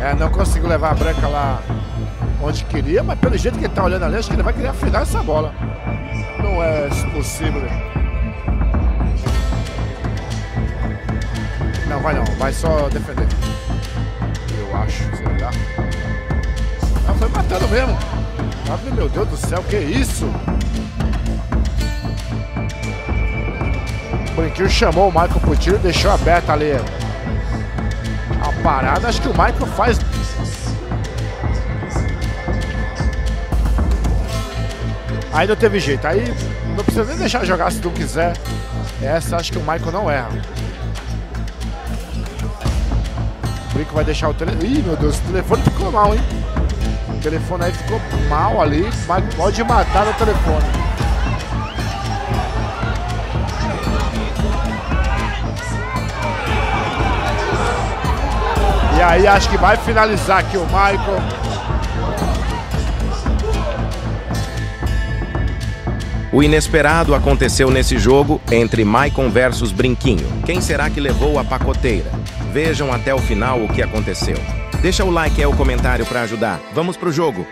É, não consigo levar a branca lá onde queria, mas pelo jeito que ele tá olhando ali, acho que ele vai querer afinar essa bola. Não é possível. Não, vai não, vai só defender. Eu acho, será? Ah, foi matando mesmo. Ave meu Deus do céu, que isso? O Brinquinho chamou o Michael pro tiro e deixou aberto ali a parada. Acho que o Michael faz Aí não teve jeito. Aí não precisa nem deixar jogar se tu quiser. Essa acho que o Michael não erra. O Brinco vai deixar o telefone. Ih, meu Deus, o telefone ficou mal, hein? O telefone aí ficou mal ali. O Michael pode matar no telefone. E aí acho que vai finalizar aqui o Michael. O inesperado aconteceu nesse jogo entre Maicon versus Brinquinho. Quem será que levou a pacoteira? Vejam até o final o que aconteceu. Deixa o like e o comentário para ajudar. Vamos pro jogo.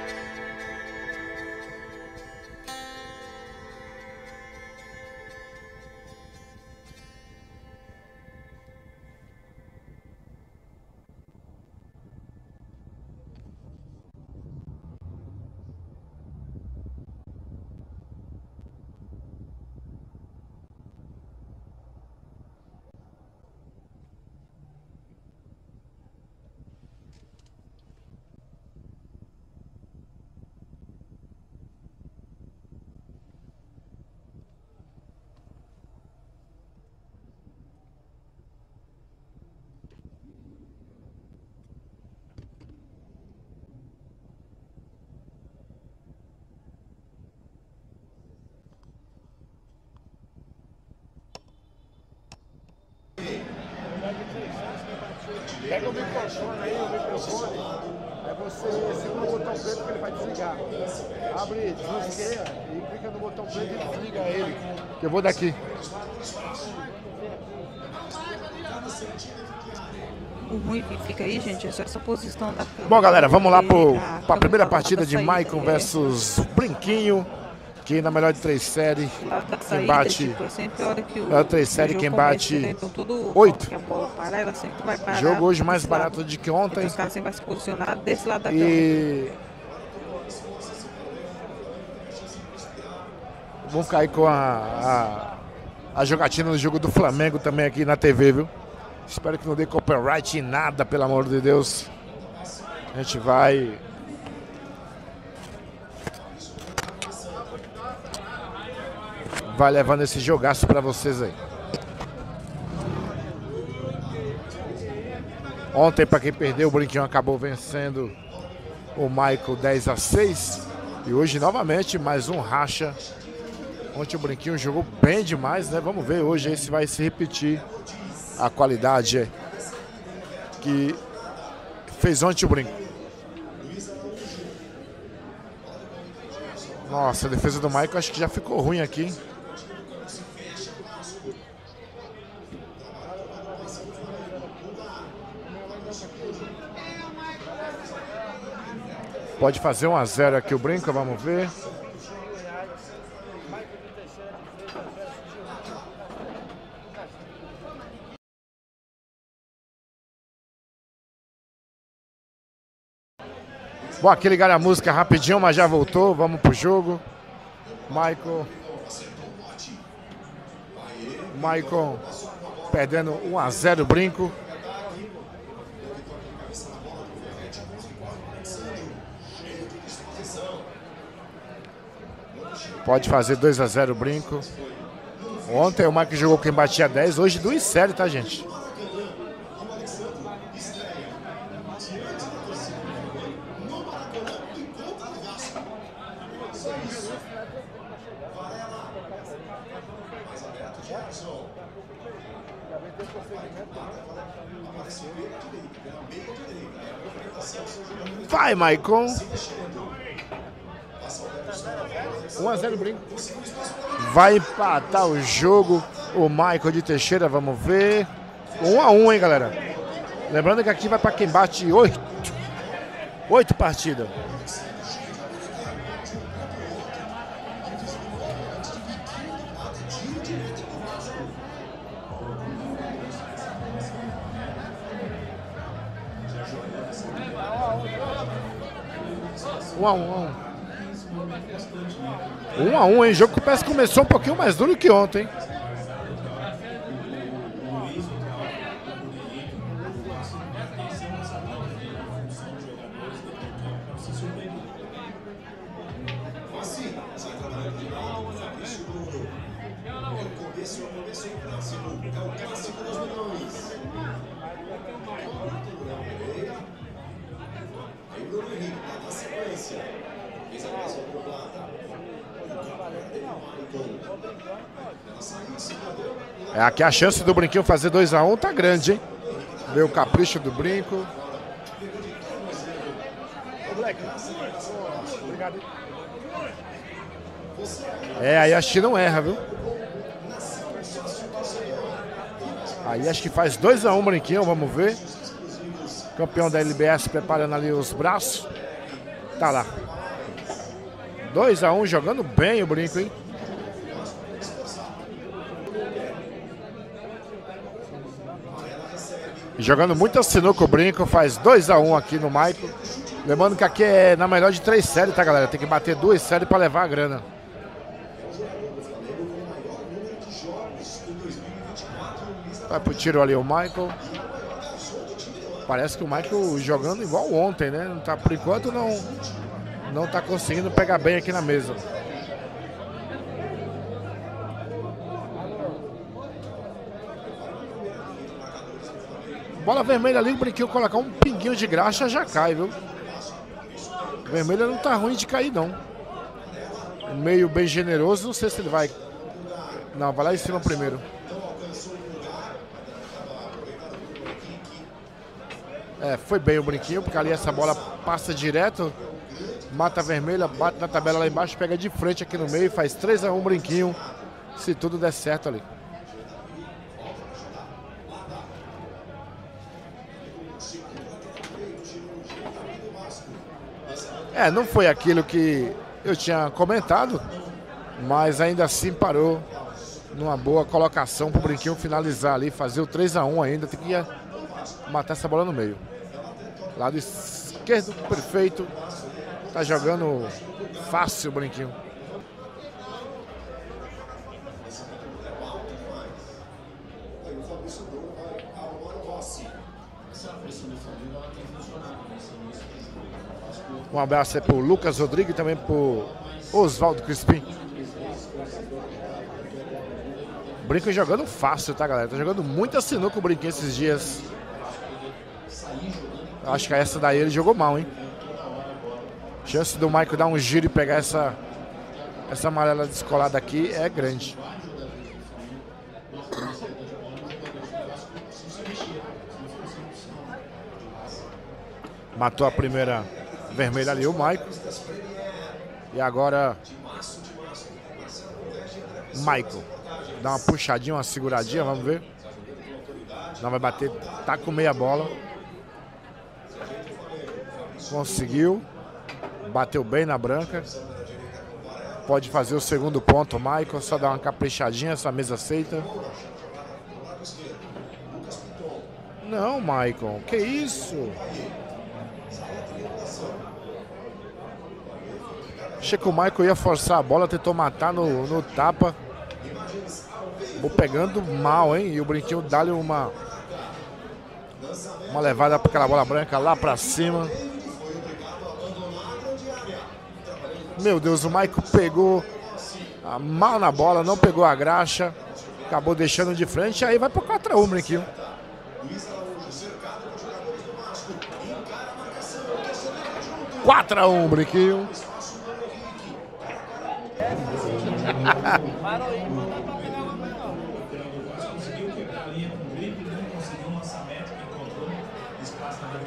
Pega o microfone aí, o microfone. Aí você segura o botão preto que ele vai desligar. Abre, desbloqueia e clica no botão preto e desliga ele. Que eu vou daqui. O ruim que fica aí, gente, é só essa posição da Bom, galera, vamos lá para a primeira partida da de Maicon é, versus Brinquinho. Que na melhor de três séries, lá da quem bate. tipo, a hora que o, melhor de três séries, quem bate né? Então, oito. Jogo hoje mais barato do que Então, ontem. os caras sempre vai se posicionar desse lado da câmera. E. Vamos ficar aí com a, a, a jogatina no jogo do Flamengo também aqui na TV, viu? Espero que não dê copyright em nada, pelo amor de Deus. A gente vai. Vai levando esse jogaço pra vocês aí. Ontem, para quem perdeu, o Brinquinho acabou vencendo o Michael 10 a 6. E hoje, novamente, mais um racha. Ontem o Brinquinho jogou bem demais, né? Vamos ver hoje se vai se repetir a qualidade que fez ontem o Brinco. Nossa, a defesa do Michael acho que já ficou ruim aqui. Pode fazer 1 a 0 aqui o Brinco, vamos ver. Bom, aqui ligaram a música rapidinho, mas já voltou. Vamos pro jogo. Michael. Michael perdendo 1 a 0 Brinco. Pode fazer 2 a 0 Brinco. Ontem o Mike jogou quem batia 10, hoje 2 sério, tá, gente? Vai, Maicon. 1 a 0 brinco. Vai empatar o jogo o Michael de Teixeira, vamos ver. 1 a 1, hein, galera. Lembrando que aqui vai para quem bate 8. 8 partidas. Um a um, um a um. Um a um, hein? O jogo que parece que começou um pouquinho mais duro que ontem. É, aqui a chance do Brinquinho fazer 2x1 um tá grande, hein? Vê o capricho do Brinco. É, aí acho que não erra, viu? Aí acho que faz 2x1 um, Brinquinho, vamos ver. Campeão da LBS preparando ali os braços. Tá lá. 2x1 um, jogando bem o Brinco, hein? Jogando muito sinuca o brinco, faz 2x1 um aqui no Maico. Lembrando que aqui é na melhor de três séries, tá galera? Tem que bater duas séries para levar a grana. Vai pro tiro ali o Michael. Parece que o Michael jogando igual ontem, né? Não tá, por enquanto não, não tá conseguindo pegar bem aqui na mesa. Bola vermelha ali, o brinquinho colocar um pinguinho de graxa já cai, viu? Vermelha não tá ruim de cair, não. Meio bem generoso, não sei se ele vai. Não, vai lá em cima primeiro. É, foi bem o brinquinho, porque ali essa bola passa direto, mata vermelha, bate na tabela lá embaixo, pega de frente aqui no meio, faz 3 a 1 brinquinho, se tudo der certo ali. É, não foi aquilo que eu tinha comentado, mas ainda assim parou numa boa colocação para o Brinquinho finalizar ali, fazer o 3 a 1 ainda, tem que matar essa bola no meio. Lado esquerdo, perfeito. Tá jogando fácil o Brinquinho. Um abraço aí pro Lucas Rodrigues e também pro Oswaldo Crispim. Brinco jogando fácil, tá, galera? Tá jogando muita sinuca o Brinquinho esses dias. Acho que essa daí ele jogou mal, hein? Chance do Michael dar um giro e pegar essa, essa amarela descolada aqui é grande. Matou a primeira vermelho ali o Maico. E agora Michael. Dá uma puxadinha, uma seguradinha, vamos ver. Não vai bater, tá com meia bola. Conseguiu. Bateu bem na branca. Pode fazer o segundo ponto, Michael. Só dar uma caprichadinha, essa mesa aceita. Não, Michael. Que isso? Achei que o Michael ia forçar a bola, tentou matar no, no tapa. Vou pegando mal, hein? E o Brinquinho dá-lhe uma, uma levada para aquela bola branca lá para cima. Meu Deus, o Maicon pegou mal na bola, não pegou a graxa, acabou deixando de frente, aí vai pro 4 1 aqui. Quatro a um, Brinquinho.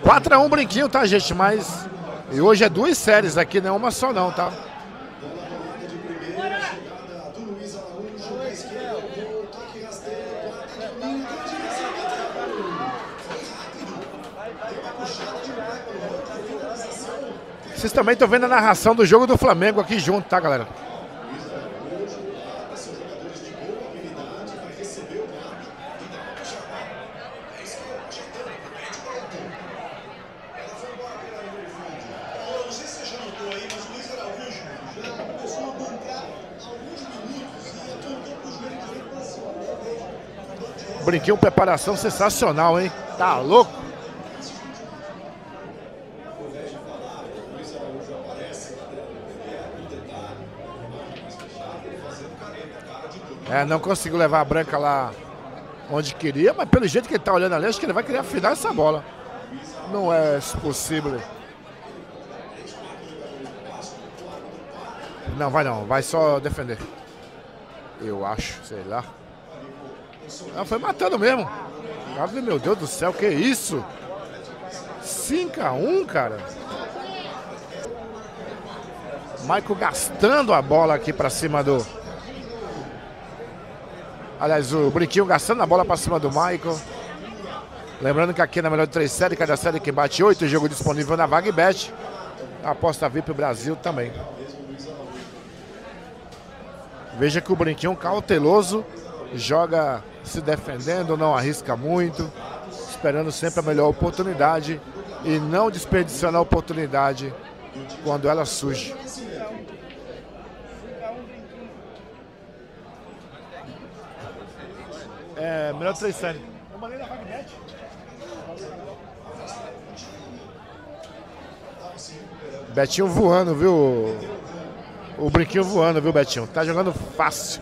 Quatro a um, Brinquinho, tá, gente? Mas e hoje é duas séries aqui, não é uma só, não, tá? Vocês também estão vendo a narração do jogo do Flamengo aqui junto, tá, galera? Brinquinho, preparação sensacional, hein? Tá louco? É, não consigo levar a branca lá onde queria, mas pelo jeito que ele tá olhando ali, acho que ele vai querer afinar essa bola. Não é possível. Não, vai não, vai só defender. Eu acho, sei lá. Não, foi matando mesmo. Meu Deus do céu, que isso? 5 a 1 cara. Michael gastando a bola aqui para cima do. Aliás, o Brinquinho gastando a bola para cima do Michael. Lembrando que aqui na melhor de três séries, cada série que bate oito, jogo disponível na VagBet. Aposta VIP Brasil também. Veja que o Brinquinho cauteloso joga se defendendo, não arrisca muito, esperando sempre a melhor oportunidade e não desperdiçando a oportunidade quando ela surge. É, melhor três séries. Betinho voando, viu? O brinquinho voando, viu, Betinho? Tá jogando fácil.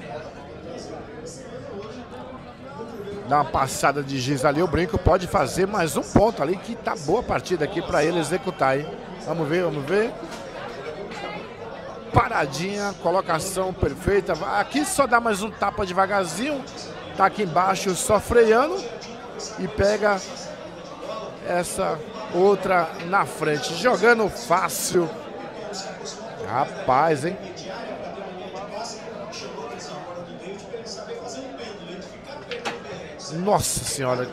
Dá uma passada de giz ali, o Brinco pode fazer mais um ponto ali, que tá boa partida aqui para ele executar, hein? Vamos ver, vamos ver. Paradinha, colocação perfeita. Aqui só dá mais um tapa devagarzinho. Tá aqui embaixo só freando. E pega essa outra na frente. Jogando fácil. Rapaz, hein? Nossa senhora.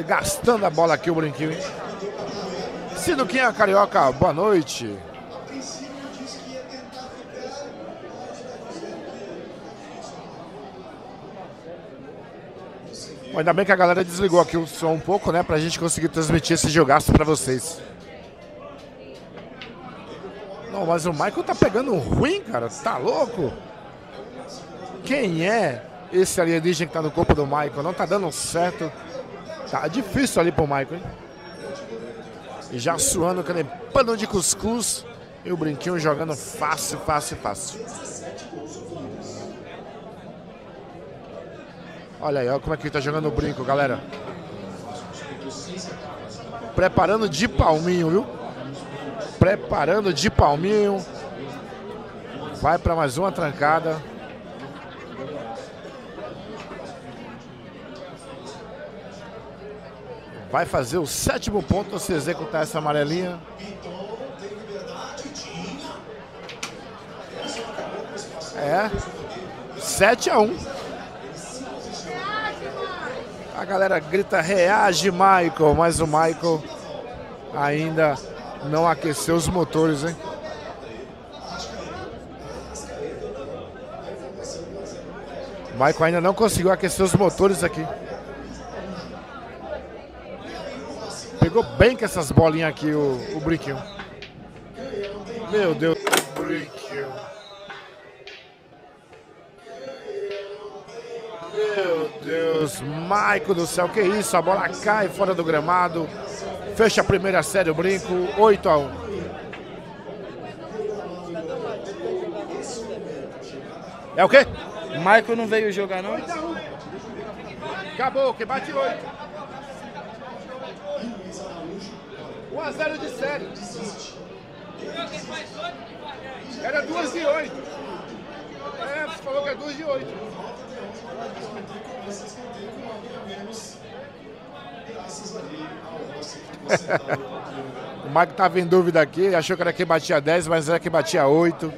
Gastando a bola aqui o brinquinho, hein? Sinuquinha Carioca, boa noite. Ainda bem que a galera desligou aqui o som um pouco, né? Pra gente conseguir transmitir esse jogaço pra vocês. Não, mas o Michael tá pegando ruim, cara. Tá louco? Quem é esse alienígena que tá no corpo do Michael? Não tá dando certo. Tá difícil ali pro Michael, hein? E já suando, pano de cuscuz. E o brinquinho jogando fácil, fácil, fácil. Olha aí, olha como é que ele tá jogando o brinco, galera. Preparando de palminho, viu? Preparando de palminho. Vai para mais uma trancada. Vai fazer o sétimo ponto se executar essa amarelinha. É. 7 a 1. A galera grita reage, Michael, mas o Michael ainda não aqueceu os motores, hein? Michael ainda não conseguiu aquecer os motores aqui. Pegou bem com essas bolinhas aqui o, o Brinquinho. Meu Deus. Brinquinho. Meu Deus. Maico do céu, que isso? A bola cai fora do gramado. Fecha a primeira série o Brinco. 8 a 1. É o quê? Michael não veio jogar não? Acabou, que bate 8. 1 a 0 de série. Era 2 de 8. É, você falou que é 2 de 8. o Mike estava em dúvida aqui, achou que era quem batia 10, mas era quem batia 8.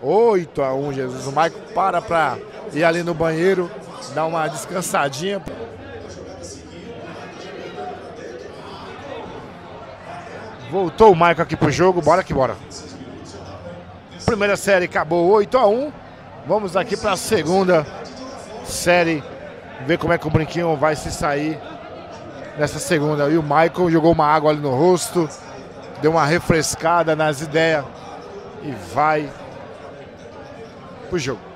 8 a 1, Jesus. O Mike para para ir ali no banheiro, dar uma descansadinha. Voltou o Michael aqui pro jogo, bora que bora. Primeira série acabou 8 a 1. Vamos aqui para a segunda série, ver como é que o Brinquinho vai se sair nessa segunda. E o Michael jogou uma água ali no rosto, deu uma refrescada nas ideias e vai pro jogo.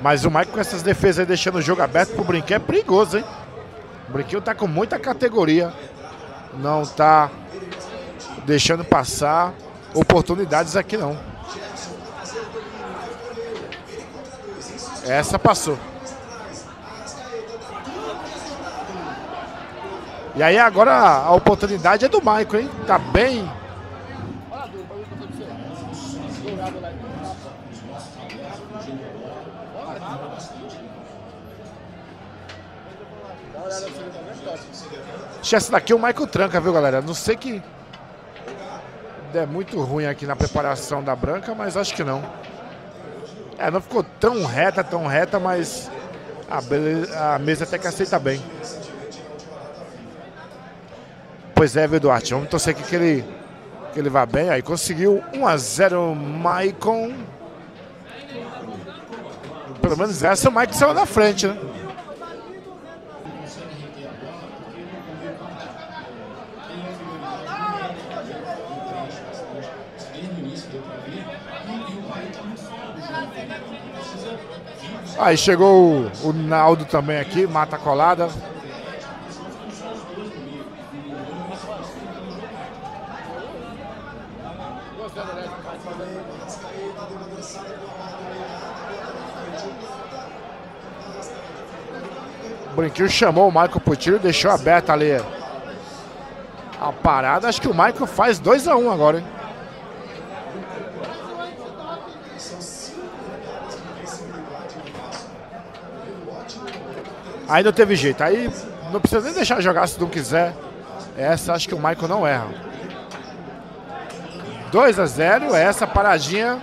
Mas o Mike com essas defesas aí deixando o jogo aberto pro Brinquinho é perigoso, hein? O Brinquinho tá com muita categoria. Não tá deixando passar oportunidades aqui não. Essa passou. E aí agora a oportunidade é do Michael, hein? Tá bem Essa daqui o Michael tranca, viu, galera? Não sei que é muito ruim aqui na preparação da branca, mas acho que não. É, não ficou tão reta, tão reta, mas a, beleza, a mesa até que aceita bem. Pois é, viu, Duarte? Vamos torcer aqui que ele, que ele vá bem. Aí conseguiu 1 a 0 Maicon. Pelo menos essa o Maicon saiu na frente, né? Aí chegou o, Naldo também aqui, mata colada. Brinquinho chamou o Michael pro tiro e deixou aberta ali a parada. Acho que o Michael faz 2x1 um agora, hein? Aí não teve jeito. Aí não precisa nem deixar jogar se não quiser. Essa acho que o Michael não erra. 2 a 0 essa paradinha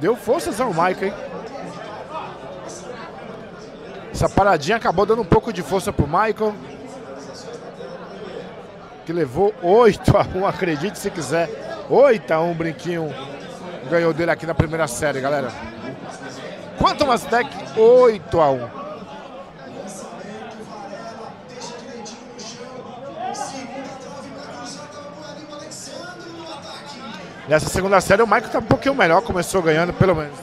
deu forças ao Michael, hein? Essa paradinha acabou dando um pouco de força pro Michael. Que levou 8 a 1, acredite se quiser. 8 a 1, Brinquinho ganhou dele aqui na primeira série, galera. Quanto mais deck 8 a 1. Nessa segunda série o Michael tá um pouquinho melhor, começou ganhando pelo menos.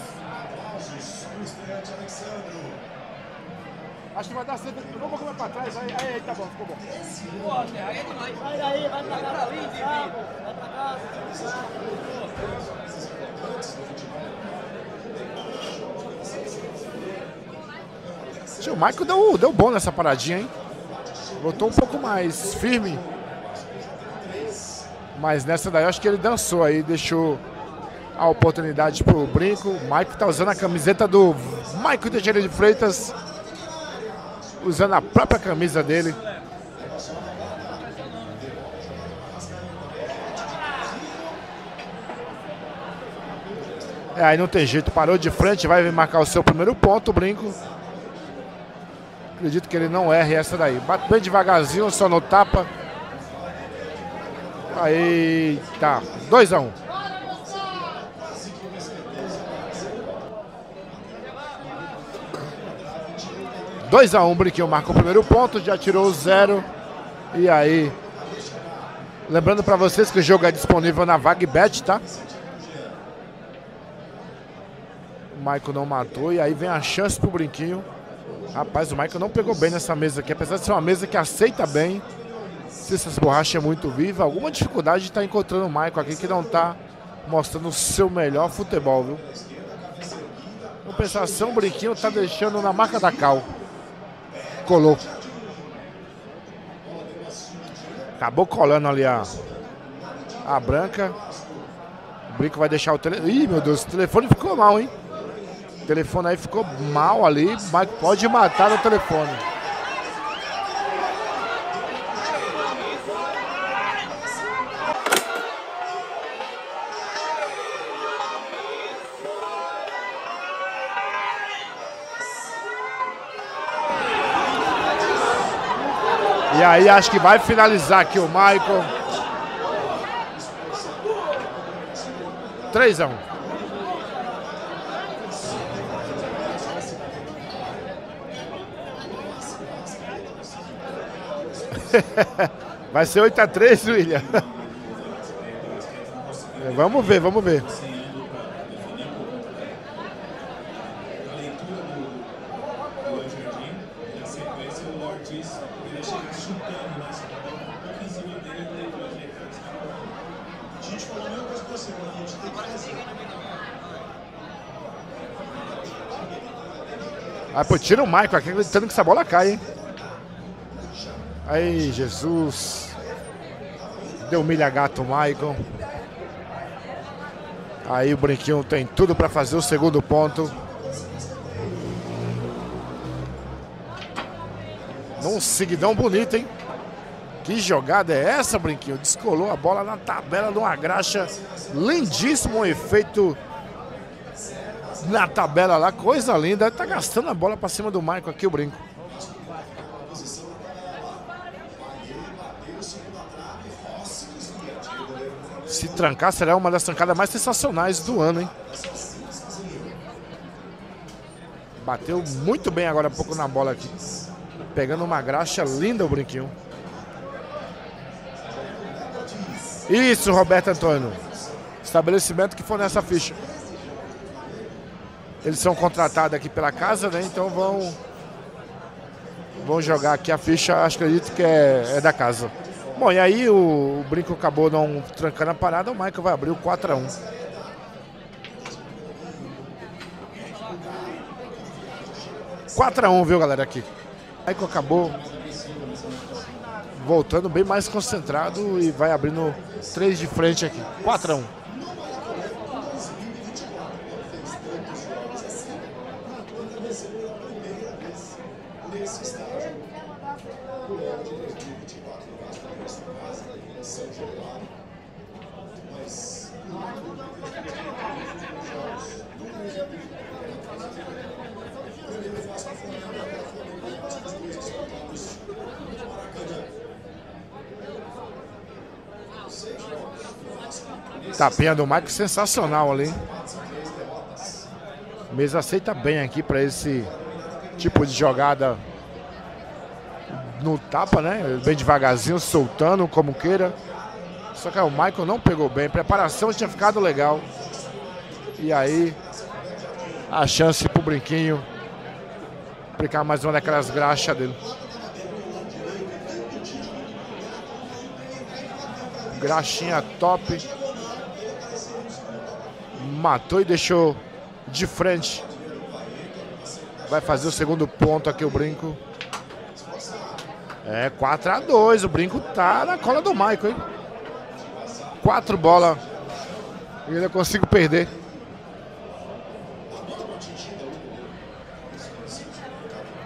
Acho que vai dar certo. Ficou um pouco mais pra trás. Aí, aí, tá bom, ficou bom. aí é demais. Vai aí, vai pra cá. Vai pra cá. O Michael deu, deu bom nessa paradinha, hein? Voltou um pouco mais firme. Mas nessa daí eu acho que ele dançou aí, deixou a oportunidade pro brinco. O Maico tá usando a camiseta do Maico Teixeira de Freitas. Usando a própria camisa dele. É, aí não tem jeito, parou de frente, vai marcar o seu primeiro ponto, o brinco. Acredito que ele não erre essa daí. Bate bem devagarzinho, só no tapa. Aí tá, 2 a 1 um. Dois a um, Brinquinho marcou o primeiro ponto, já tirou o zero. E aí, lembrando para vocês que o jogo é disponível na VagBet, tá? O Michael não matou e aí vem a chance pro Brinquinho. Rapaz, o Michael não pegou bem nessa mesa aqui, apesar de ser uma mesa que aceita bem se essas borrachas é muito viva, alguma dificuldade de estar tá encontrando o Michael aqui que não está mostrando o seu melhor futebol, viu? Compensação, o Brinquinho está deixando na marca da cal. Colou. Acabou colando ali a, a branca. O Brinco vai deixar o telefone. Ih, meu Deus, o telefone ficou mal, hein? O telefone aí ficou mal ali, mas pode matar no telefone. E aí acho que vai finalizar aqui o Michael. 3 a 1. Vai ser 8 a 3, William. Vamos ver, vamos ver. Ah, pô, tira o Michael aqui acreditando que essa bola cai, hein? Aí, Jesus. Deu milha gato Michael. Aí o Brinquinho tem tudo para fazer o segundo ponto. Num seguidão bonito, hein? Que jogada é essa, Brinquinho? Descolou a bola na tabela de uma graxa. Lindíssimo efeito na tabela lá. Coisa linda. Tá gastando a bola para cima do Michael aqui, o Brinco. Se trancar, será uma das trancadas mais sensacionais do ano, hein? Bateu muito bem agora há pouco na bola aqui. Pegando uma graxa linda o brinquinho. Isso, Roberto Antônio. Estabelecimento que for nessa ficha. Eles são contratados aqui pela casa, né? Então vão vão jogar aqui a ficha, acho que acredito que é, é da casa. Bom, e aí o, o, Brinco acabou não trancando a parada, o Michael vai abrir o 4x1. Quatro a um, viu, galera, aqui. Michael acabou voltando bem mais concentrado e vai abrindo três de frente aqui. 4 a 1. Tapinha do Mike sensacional ali. Mesa aceita bem aqui para esse tipo de jogada no tapa, né? Bem devagarzinho, soltando como queira. Só que o Michael não pegou bem. Preparação tinha ficado legal. E aí, a chance pro Brinquinho aplicar mais uma daquelas graxas dele. Graxinha top. Matou e deixou de frente. Vai fazer o segundo ponto aqui o Brinco. É 4 a 2 O Brinco tá na cola do Michael, hein? Quatro bolas. E ainda consigo perder.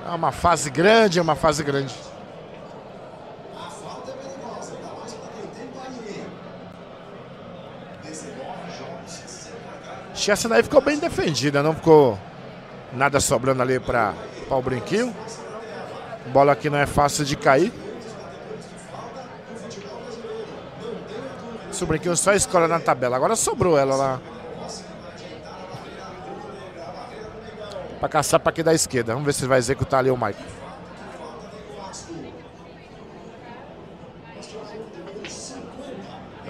É uma fase grande, é uma fase grande. Acho essa daí ficou bem defendida, não ficou nada sobrando ali para o brinquinho. Bola aqui não é fácil de cair. Se o brinquinho só escolhe na tabela. Agora sobrou ela lá. Para caçar para aqui da esquerda. Vamos ver se vai executar ali o Mike.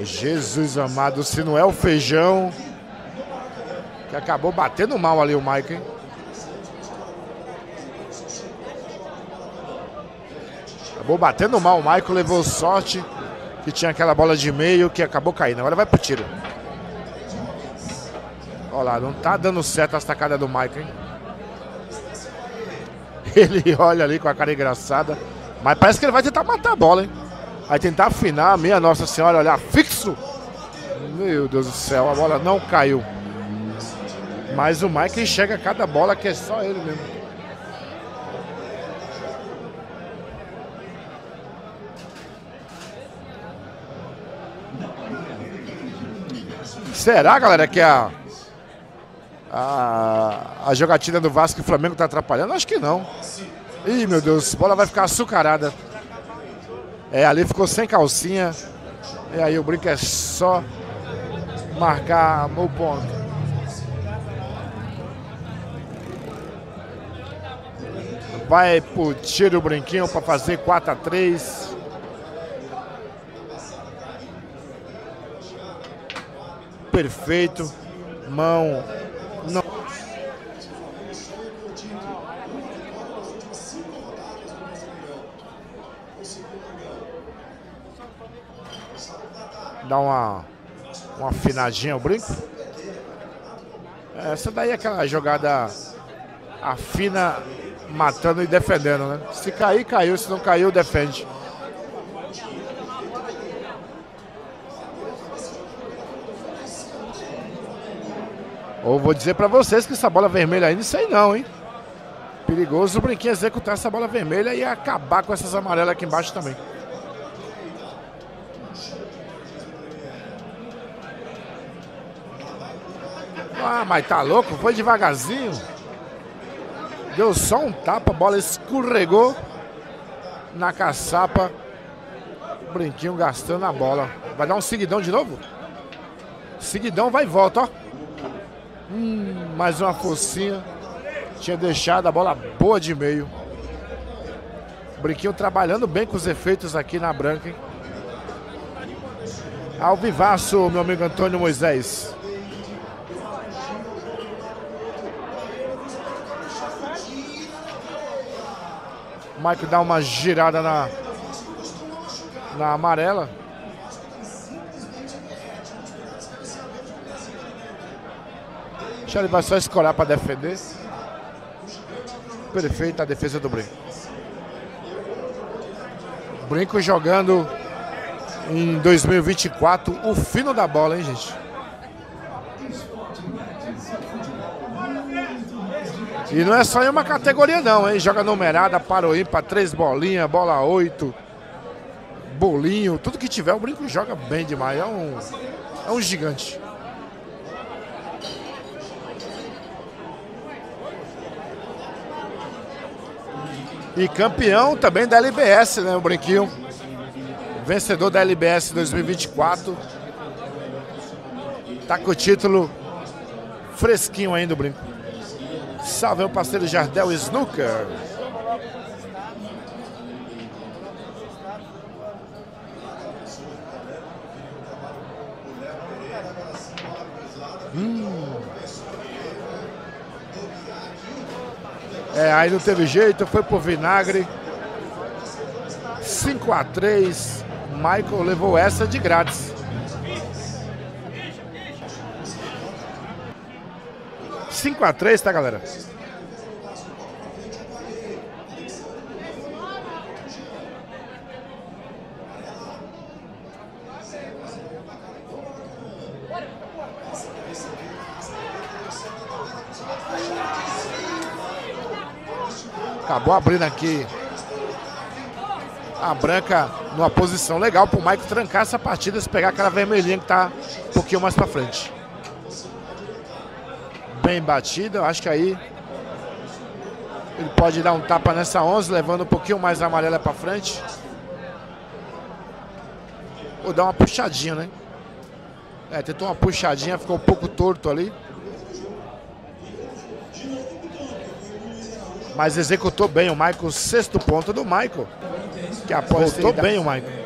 Jesus amado, se não é o feijão que acabou batendo mal ali o Mike, hein? Acabou batendo mal o Michael, levou sorte que tinha aquela bola de meio que acabou caindo. Agora vai pro tiro. Olha lá, não tá dando certo a estacada do Michael, hein? Ele olha ali com a cara engraçada. Mas parece que ele vai tentar matar a bola, hein? Vai tentar afinar. Minha Nossa Senhora, olha, fixo. Meu Deus do céu, a bola não caiu. Mas o Mike enxerga cada bola que é só ele mesmo. Será, galera, que a, a, a jogatina do Vasco e Flamengo tá atrapalhando? Acho que não. Ih, meu Deus, a bola vai ficar açucarada. É, ali ficou sem calcinha. E aí o brinco é só marcar o ponto. Vai pro tiro o brinquinho para fazer 4 a 3 Perfeito. Mão. Não. Dá uma, uma afinadinha o brinco. Essa daí é aquela jogada afina matando e defendendo, né? Se cair, caiu. Se não caiu, defende. Ou vou dizer para vocês que essa bola vermelha aí, não sei não, hein? Perigoso o Brinquinho executar essa bola vermelha e acabar com essas amarelas aqui embaixo também. Ah, mas tá louco? Foi devagarzinho. Deu só um tapa, a bola escorregou na caçapa. O Brinquinho gastando a bola. Vai dar um seguidão de novo? Seguidão vai e volta, ó. Hum, mais uma focinha. Tinha deixado a bola boa de meio. O Brinquinho trabalhando bem com os efeitos aqui na branca, hein? Ao vivaço, meu amigo Antônio Moisés. O Mike dá uma girada na, na amarela. Ele vai só escorar para defender. Perfeita a defesa do Brinco. Brinco jogando em 2024 o fino da bola, hein, gente? E não é só em uma categoria não, hein? Joga numerada, para o ímpar, três bolinhas, bola oito, bolinho, tudo que tiver, o Brinco joga bem demais. É um, é um gigante. E campeão também da LBS, né? O Brinquinho. Vencedor da LBS 2024. Tá com o título fresquinho ainda o Brinco. Salve, meu parceiro Jardel Snooker. Hum. É, aí não teve jeito, foi pro vinagre. 5 a 3 Michael levou essa de grátis. 5 a 3 tá, galera? Acabou abrindo aqui a branca numa posição legal para o Mike trancar essa partida e pegar aquela vermelhinha que está um pouquinho mais para frente bem batida. Eu acho que aí ele pode dar um tapa nessa 11, levando um pouquinho mais a amarela para frente. Ou dar uma puxadinha, né? É, tentou uma puxadinha, ficou um pouco torto ali. Mas executou bem o Michael, sexto ponto do Michael. Que apostou bem o Michael.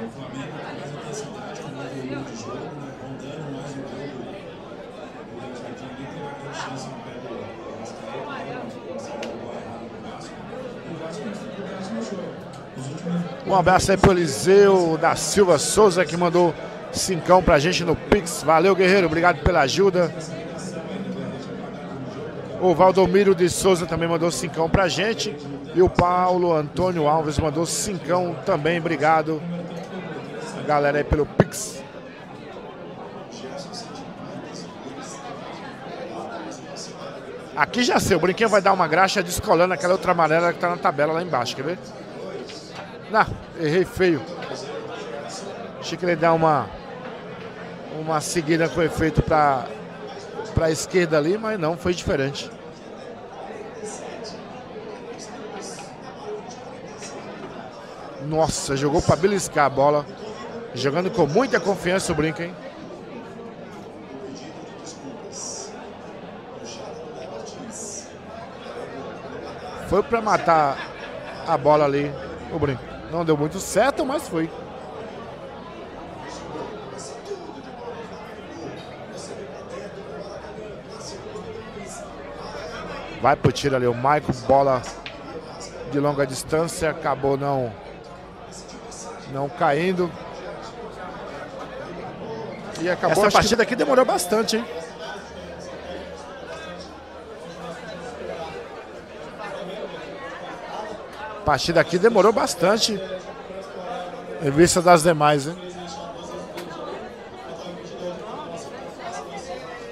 Um abraço aí pro Eliseu da Silva Souza que mandou cincão pra gente no Pix. Valeu, guerreiro. Obrigado pela ajuda. O Valdomiro de Souza também mandou cincão pra gente. E o Paulo Antônio Alves mandou cincão também. Obrigado, galera, aí pelo Pix. Aqui já sei, o brinquinho vai dar uma graxa descolando aquela outra amarela que tá na tabela lá embaixo, quer ver? Não, errei feio. Achei que ele dar uma uma seguida com efeito para para a esquerda ali, mas não, foi diferente. Nossa, jogou para beliscar a bola. Jogando com muita confiança o Brinco, hein? Foi para matar a bola ali, o Brinco. Não deu muito certo, mas foi. Vai pro tiro ali o Michael, bola de longa distância, acabou não não caindo. E acabou Essa partida que... aqui demorou bastante, hein? Partida aqui demorou bastante. Em vista das demais, hein?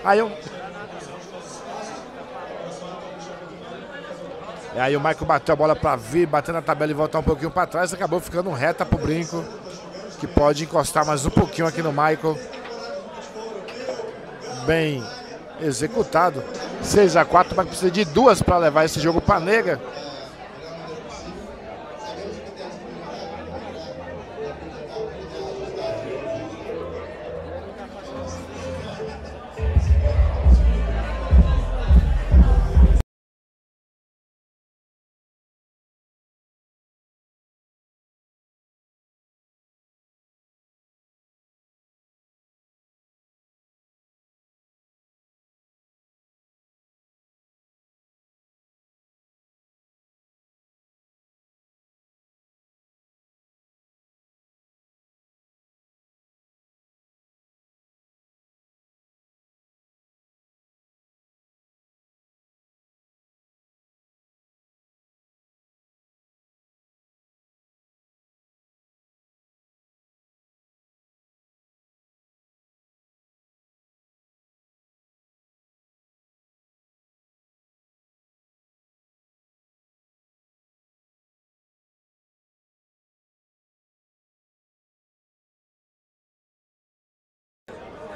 Aí eu, E aí o Michael bateu a bola para vir, batendo na tabela e voltar um pouquinho para trás. Acabou ficando reta pro brinco. Que pode encostar mais um pouquinho aqui no Michael. Bem executado. 6 a 4 mas precisa de duas para levar esse jogo para nega.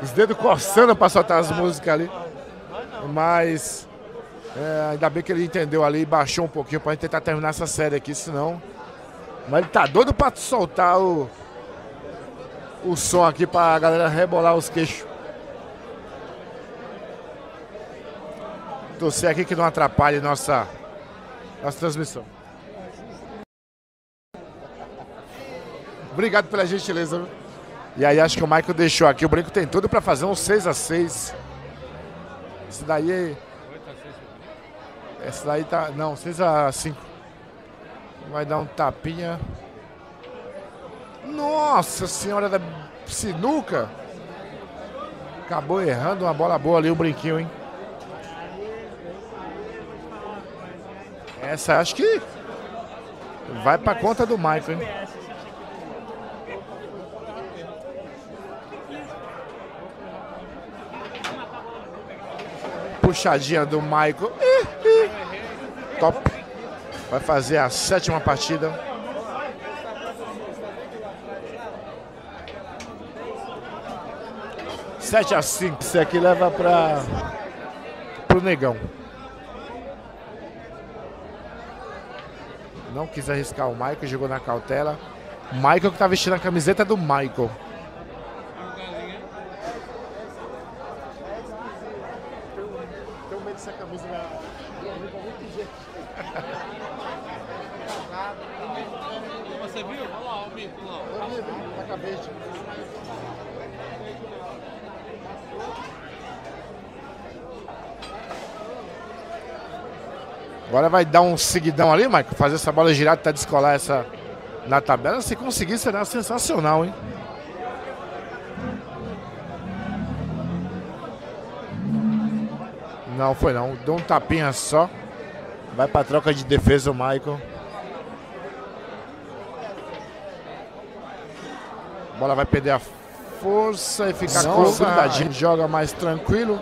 Os dedos coçando para soltar as músicas ali. Mas é, ainda bem que ele entendeu ali e baixou um pouquinho para tentar terminar essa série aqui, senão. Mas ele tá doido para soltar o, o som aqui para a galera rebolar os queixos. Torcer aqui que não atrapalhe nossa, nossa transmissão. Obrigado pela gentileza. E aí acho que o Michael deixou aqui. O Branco tem tudo para fazer um 6 a 6 Esse daí. Esse daí tá. Não, 6 a 5 Vai dar um tapinha. Nossa senhora da sinuca. Acabou errando uma bola boa ali o brinquinho, hein? Essa acho que vai para conta do Michael, hein? Puxadinha do Michael. Top. Vai fazer a sétima partida. Sete a cinco. Isso aqui leva para o negão. Não quis arriscar o Michael, jogou na cautela. Michael que tá vestindo a camiseta do Michael. Agora vai dar um seguidão ali, Michael. Fazer essa bola girar, tentar descolar essa na tabela. Se conseguir, será sensacional, hein? Não foi não. Deu um tapinha só. Vai pra troca de defesa o Michael. A bola vai perder a força e ficar grudadinho. Joga mais tranquilo.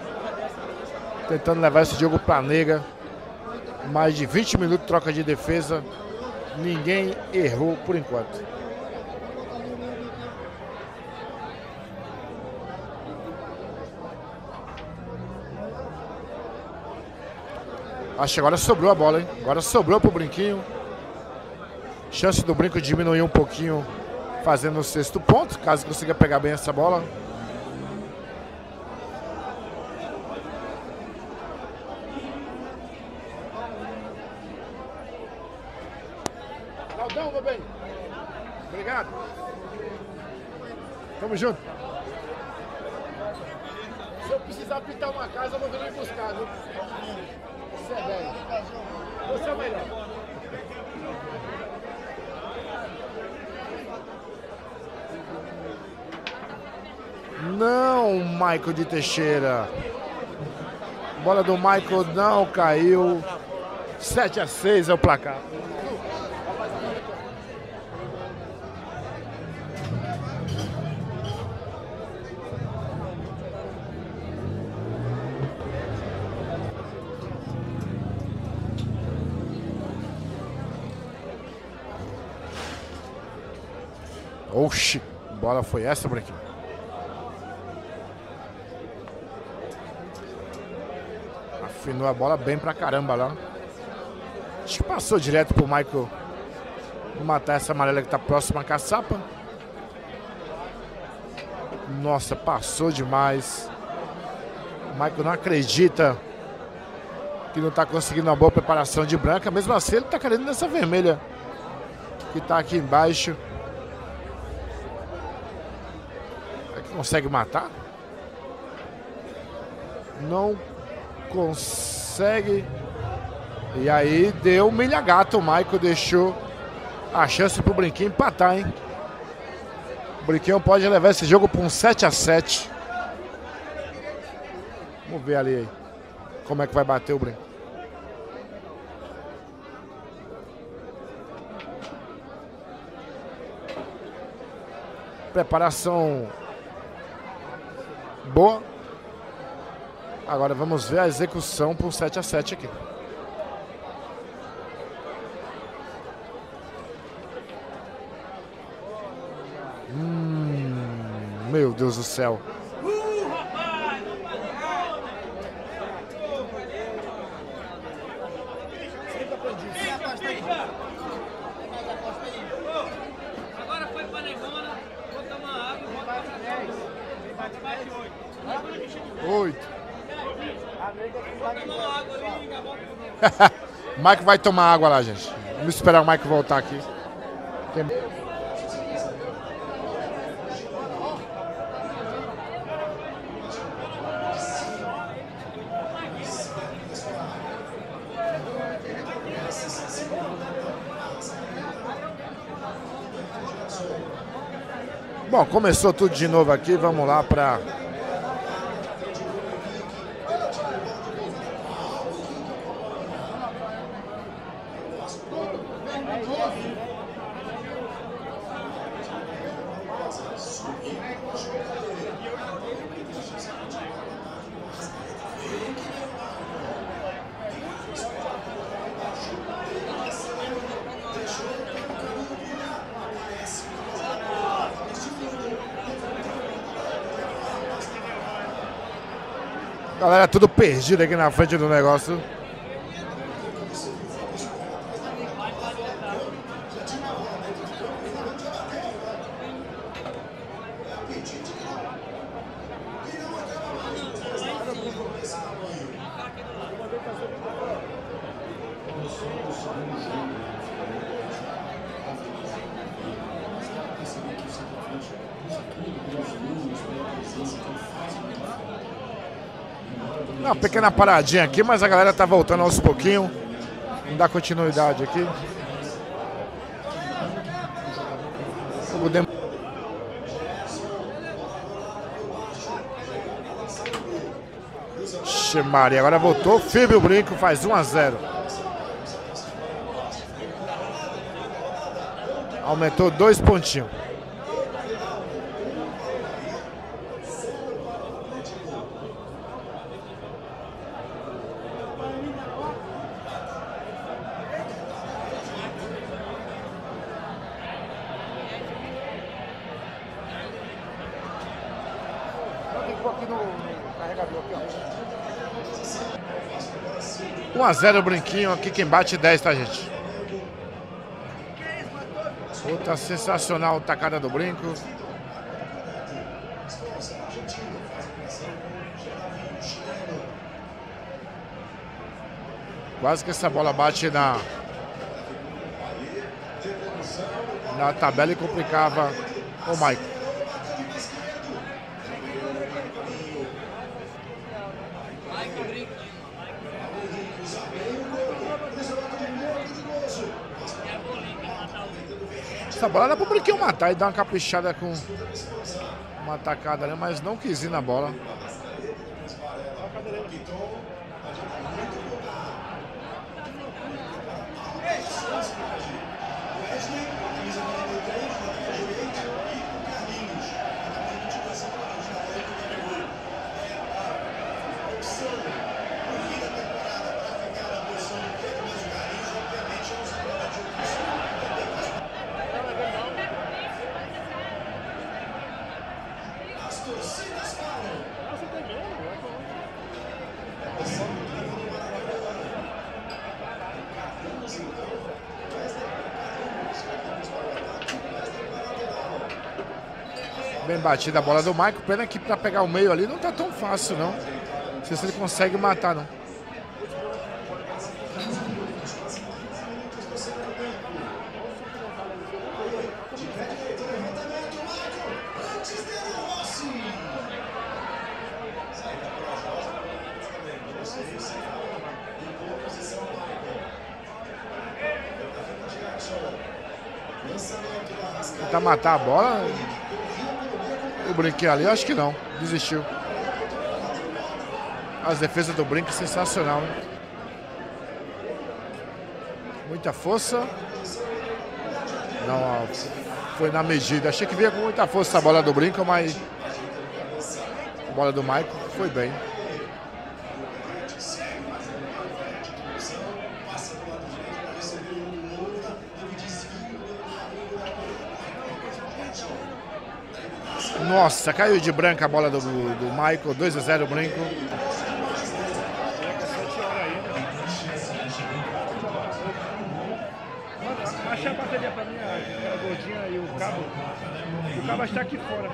Tentando levar esse jogo para nega. Mais de 20 minutos troca de defesa. Ninguém errou por enquanto. Acho que agora sobrou a bola, hein? Agora sobrou pro Brinquinho. Chance do Brinco diminuir um pouquinho fazendo o sexto ponto, caso consiga pegar bem essa bola. Claudão, meu bem. Obrigado. Tamo junto. Se eu precisar pintar uma casa, eu vou vir me buscar, viu? Você é velho. Você é o melhor. Não, Michael de Teixeira. Bola do Michael não caiu. 7 a 6 é o placar. Oxi, bola foi essa, Branquinho? Afinou a bola bem pra caramba lá. Acho que passou direto pro Michael matar essa amarela que tá próxima à caçapa. Nossa, passou demais. O Michael não acredita que não tá conseguindo uma boa preparação de branca. Mesmo assim, ele tá querendo nessa vermelha que tá aqui embaixo. É que consegue matar? Não consegue. E aí deu milha gato. O Michael deixou a chance pro Brinquinho empatar, hein? O Brinquinho pode levar esse jogo para um 7 a 7 Vamos ver ali aí. Como é que vai bater o Brinquinho. Preparação boa. Agora vamos ver a execução para um 7 a 7 aqui. Hum, meu Deus do céu. Agora foi pra Negona, vou tomar água, vou tomar 10. Bate, bate 8. Oito. Vou tomar água ali, liga a volta. Mike vai tomar água lá, gente. Vamos esperar o Mike voltar aqui. Bom, começou tudo de novo aqui. Vamos lá para Galera, tudo perdido aqui na frente do negócio. Pequena paradinha aqui, mas a galera tá voltando aos pouquinhos. Vamos dar continuidade aqui. Maria, agora voltou. Firme o brinco, faz 1 a 0. Aumentou dois pontinhos. 1x0 o brinquinho aqui, quem bate 10, tá, gente? Puta, sensacional tacada do brinco. Quase que essa bola bate na, na tabela e complicava o Maicon. Essa bola dá pro Brinquinho matar e dar uma caprichada com uma atacada ali, mas não quis ir na bola. Batida a bola do Michael. Pena que para pegar o meio ali não tá tão fácil, não. Não sei se ele consegue matar, não. Tentar matar a bola. Brinquinho ali, eu acho que não. Desistiu. As defesas do brinco sensacional, né? Muita força. Não, foi na medida. Achei que vinha com muita força a bola do brinco, mas a bola do Michael foi bem. Nossa, caiu de branca a bola do, do Michael, 2 a 0 brinco. Baixa a bateria pra mim, aquela gordinha e o cabo. O cabo está aqui fora.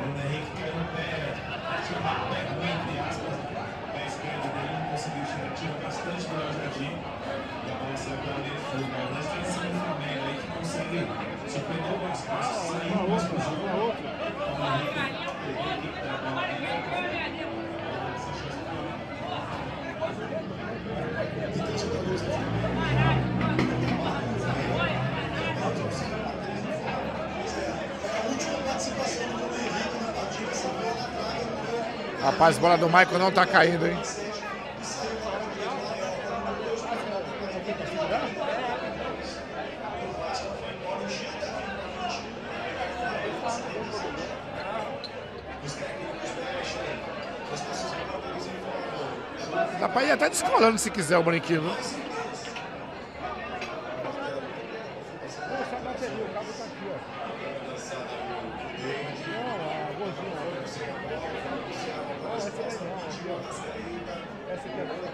Uma outra, uma outra. Rapaz, bola do Michael não tá caindo, hein? Dá pra ir até descolando se quiser o brinquinho, viu? Essa bateria, o cabo tá aqui, ó. Não, a gordinha, a outra. Não, essa daí não, aqui, ó. Essa aqui é boa.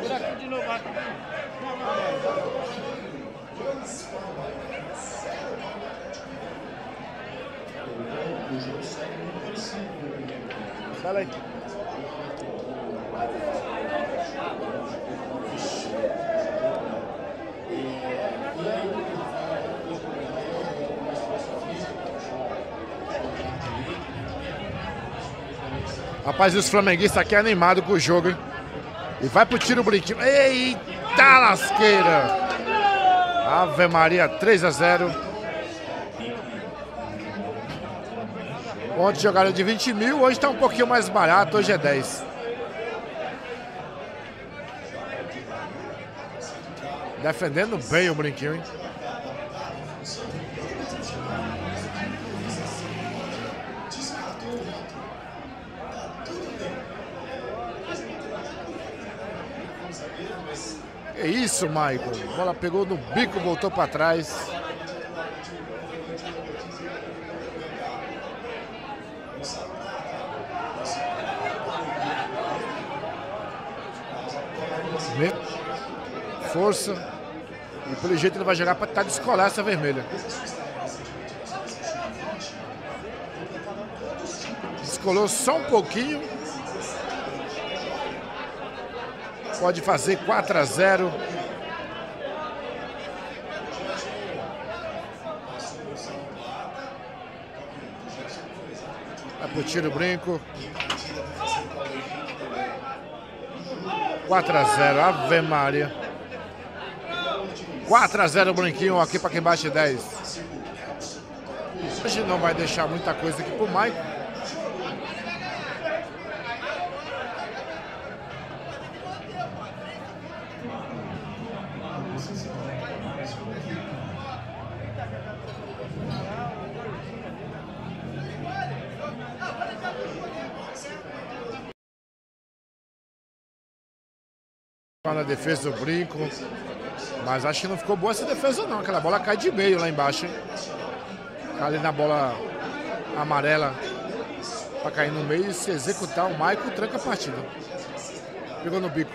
Por aqui de novo, aqui. Fala aí. Rapaz, os flamenguistas aqui animados com o jogo, hein? E vai pro tiro brinquinho. Eita lasqueira! Ave Maria, 3 a 0. Ontem jogaram de 20 mil, hoje tá um pouquinho mais barato, hoje é 10. Defendendo bem o brinquinho, hein? É isso, Michael. A bola pegou no bico, voltou para trás. Força. E pelo jeito ele vai jogar para tentar descolar essa vermelha. Descolou só um pouquinho. Pode fazer 4 a 0. Vai pro tiro brinco. 4 a 0. Ave Maria. 4 a 0 Brinquinho aqui para quem bate 10. Hoje não vai deixar muita coisa aqui pro Mike. Defesa do brinco. Mas acho que não ficou boa essa defesa não. Aquela bola cai de meio lá embaixo. Hein? Ali na bola amarela para cair no meio e se executar o Maico tranca a partida. Pegou no bico.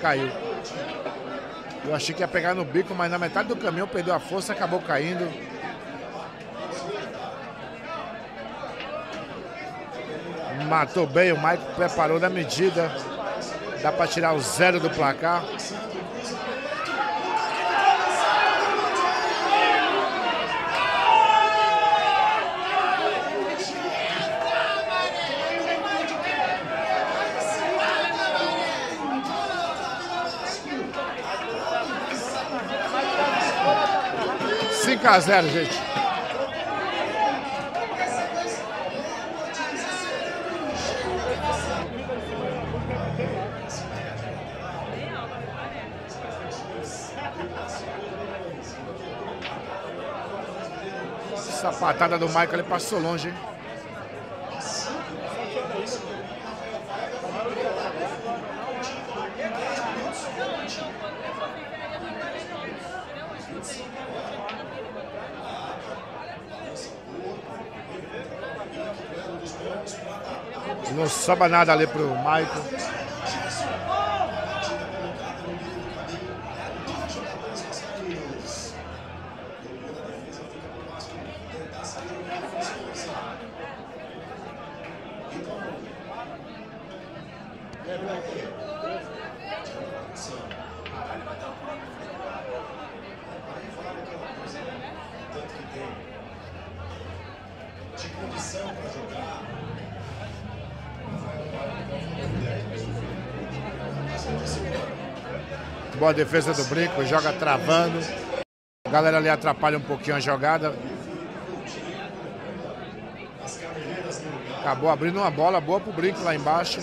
Caiu. Eu achei que ia pegar no bico, mas na metade do caminho perdeu a força, acabou caindo. Matou bem, o Maico preparou na medida. Dá para tirar o zero do placar. Cinco a zero, gente. Essa patada do Michael ele passou longe, hein? Não sobra nada ali pro Michael. Defesa do Brinco, joga travando. A galera ali atrapalha um pouquinho a jogada. Acabou abrindo uma bola boa pro Brinco lá embaixo.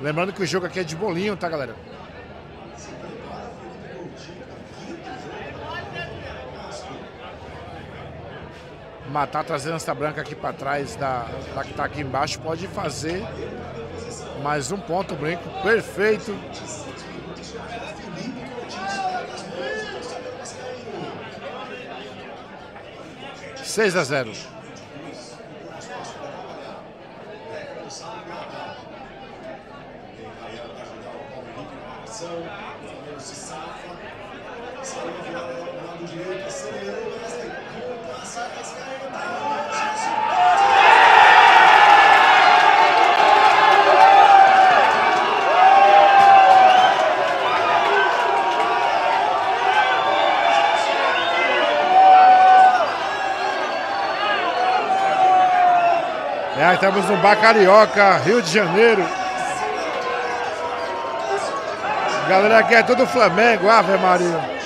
Lembrando que o jogo aqui é de bolinho, tá, galera? Matar trazendo essa branca aqui para trás da, da que tá aqui embaixo pode fazer mais um ponto brinco perfeito. 6 a 0. Estamos no Bar Carioca, Rio de Janeiro. Galera aqui é tudo Flamengo, Ave Maria.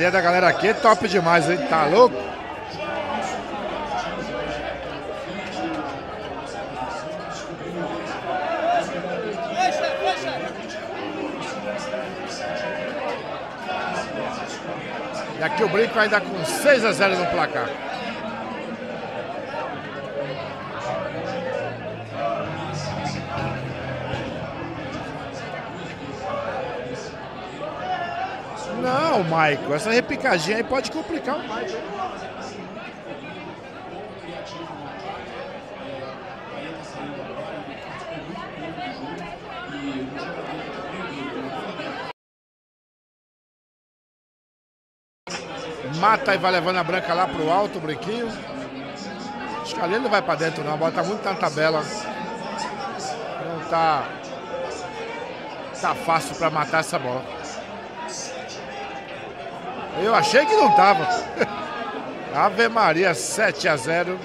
Gritaria da galera aqui é top demais, hein? Tá louco? E aqui o Brinco ainda com 6 a 0 no placar. Não, Maico, essa repicadinha aí pode complicar o Maico. Mata e vai levando a branca lá pro alto, o branquinho. Acho que ali não vai pra dentro não, bota muito na tabela. Não tá. Tá fácil pra matar essa bola. Eu achei que não tava. Ave Maria, 7 a 0.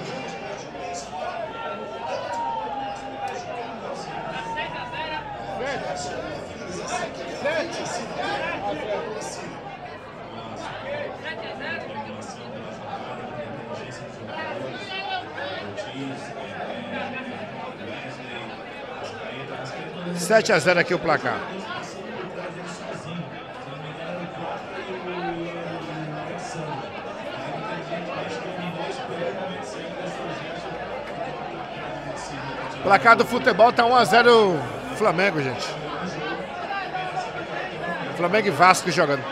Sete a zero aqui o placar. Placar do futebol tá 1x0 Flamengo, gente. Flamengo e Vasco jogando.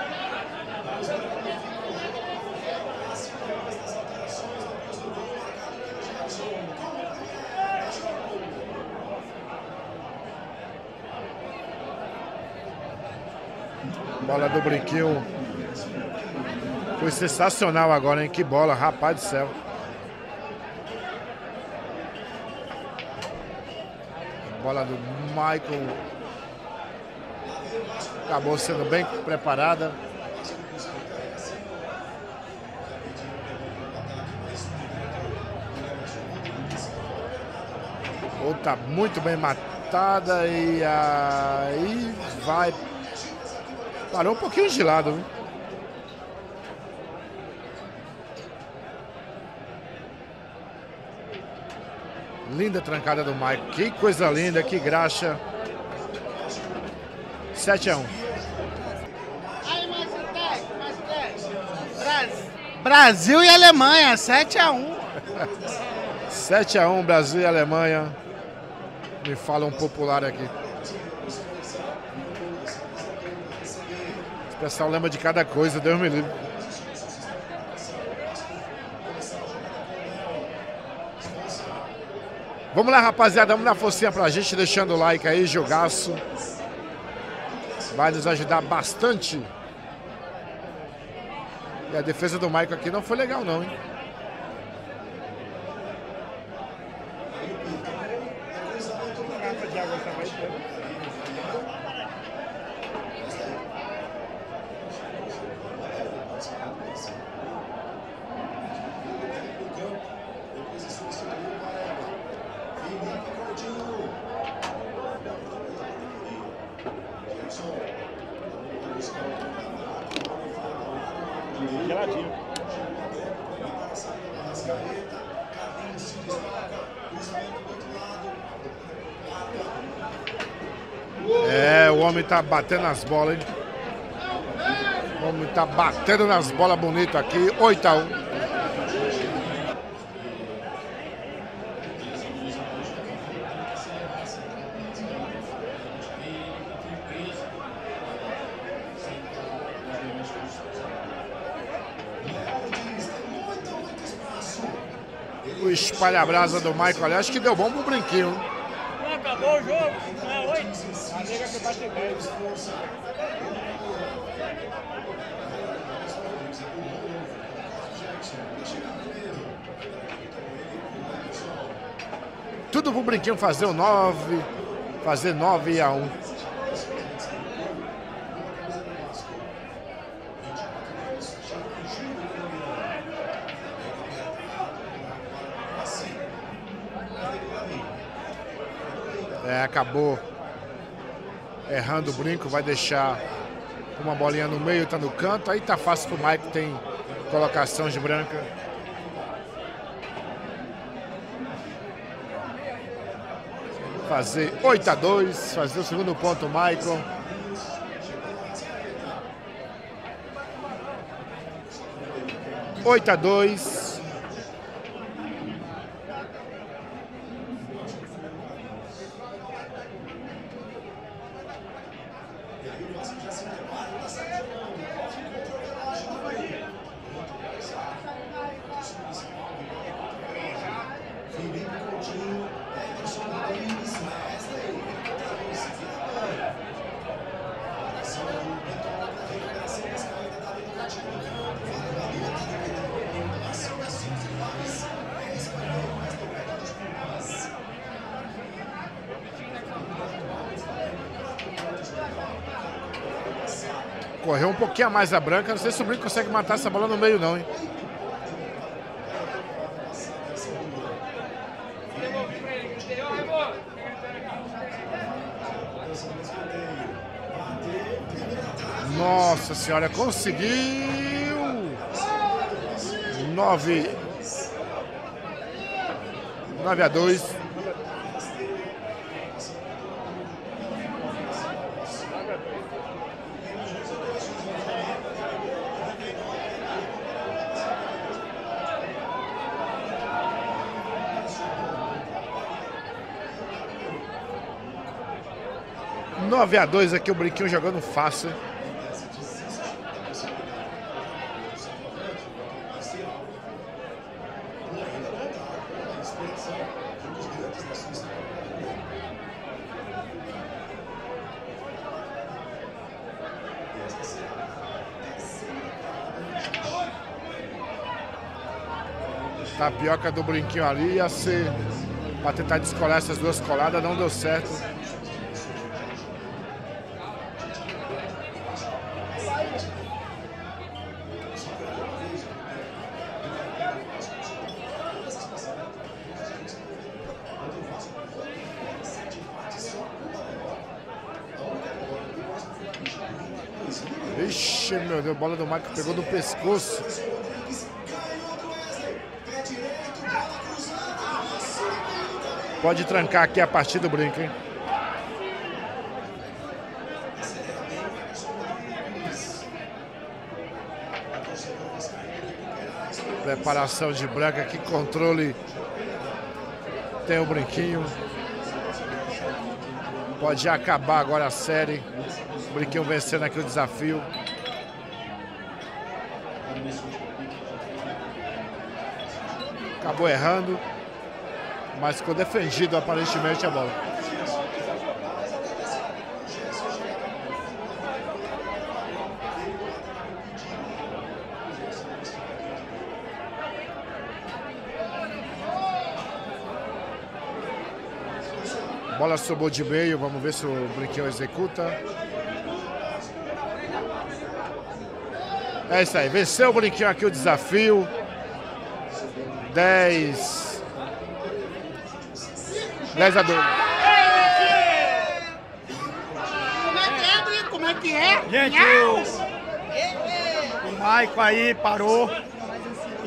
Bola do Brinquinho. Foi sensacional agora, hein? Que bola, rapaz do céu. Bola do Michael. Acabou sendo bem preparada. Outra muito bem matada e aí vai. Parou um pouquinho de lado, viu? Linda trancada do Mike. Que coisa linda, que graxa. 7 a 1. Brasil e Alemanha, 7 a 1. 7 a 1 Brasil e Alemanha. Me fala um popular aqui. O pessoal lembra de cada coisa, Deus me livre. Vamos lá, rapaziada, vamos dar forcinha pra gente, deixando o like aí, jogaço. Vai nos ajudar bastante. E a defesa do Michael aqui não foi legal não, hein? tá batendo nas bolas, hein? O homem tá batendo nas bolas bonito aqui. 8 a 1. O espalha-brasa do Michael. acho que deu bom pro brinquinho. Acabou o jogo. Não oito? A nega que bate 10. Tudo pro brinquinho fazer o 9. Fazer 9 a 1. É, acabou errando o brinco, vai deixar uma bolinha no meio, tá no canto. Aí tá fácil pro Mike, tem colocação de branca. Fazer 8 a 2, fazer o segundo ponto, Michael. Oito a dois. Correu um pouquinho a mais a branca. Não sei se o Brinco consegue matar essa bola no meio, não, hein? Nossa senhora, conseguiu! Nove. Nove a dois. Nove a dois aqui, o Brinquinho jogando fácil. Tapioca do brinquinho ali ia ser para tentar descolar essas duas coladas, não deu certo. Ixi, meu Deus, a bola do Mike pegou no pescoço. Pode trancar aqui a partida do brinco, hein? Preparação de branca aqui, controle. Tem o brinquinho. Pode acabar agora a série. O brinquinho vencendo aqui o desafio. Acabou errando mas ficou defendido aparentemente a bola. Bola sobrou de meio, vamos ver se o Brinquinho executa. É isso aí, venceu o Brinquinho aqui o desafio. 10 10 a 2. Como é que é, Brinco? Como é que é? Gente, o, o Maico aí parou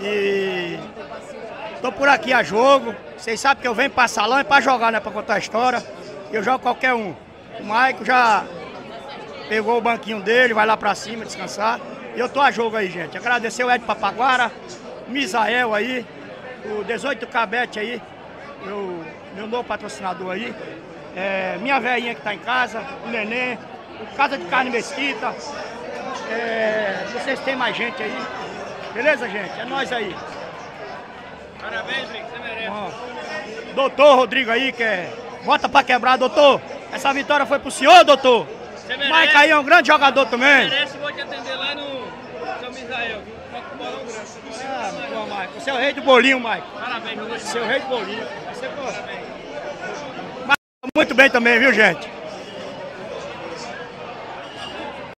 e tô por aqui a jogo. Vocês sabem que eu venho pra salão e pra jogar, né? Pra contar a história. Eu jogo qualquer um. O Maico já pegou o banquinho dele, vai lá pra cima descansar. E eu tô a jogo aí, gente. Agradecer o Ed Papaguara, o Misael aí, o 18 Cabete aí, meu, meu novo patrocinador aí. É, minha velhinha que tá em casa, o Nenê, o Casa de Carne Mesquita. É, vocês têm mais gente aí. Beleza, gente? É nós aí. Parabéns, Brick, você merece. Ó, Doutor Rodrigo aí, que é. Bota pra quebrar, doutor. Essa vitória foi pro senhor, doutor. Você merece. Aí é um grande jogador também. Merece, vou te atender lá no Ah, pô, Mike. Você é o rei do bolinho, Mike. Parabéns, meu Você é o rei do bolinho. Você. Mas muito bem também, viu, gente?